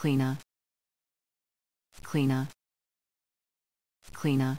cleaner. Cleaner. Cleaner.